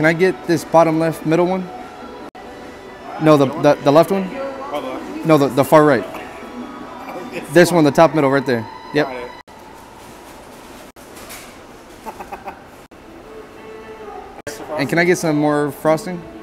Can I get this bottom left middle one? No, the the, the left one. No, the, the far right. This one, the top middle, right there. Yep. And can I get some more frosting?